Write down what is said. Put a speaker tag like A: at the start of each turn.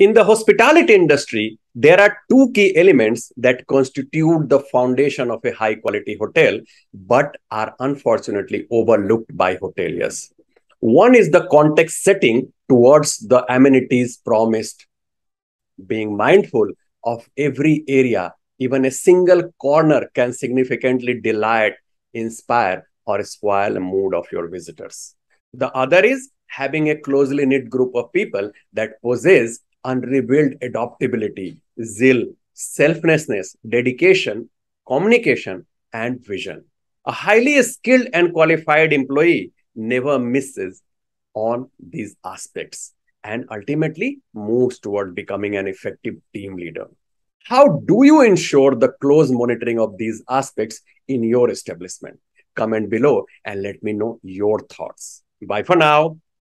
A: In the hospitality industry, there are two key elements that constitute the foundation of a high quality hotel, but are unfortunately overlooked by hoteliers. One is the context setting towards the amenities promised, being mindful of every area, even a single corner can significantly delight, inspire, or spoil the mood of your visitors. The other is having a closely knit group of people that possess unrevealed adaptability, zeal, selflessness, dedication, communication, and vision. A highly skilled and qualified employee never misses on these aspects and ultimately moves toward becoming an effective team leader. How do you ensure the close monitoring of these aspects in your establishment? Comment below and let me know your thoughts. Bye for now.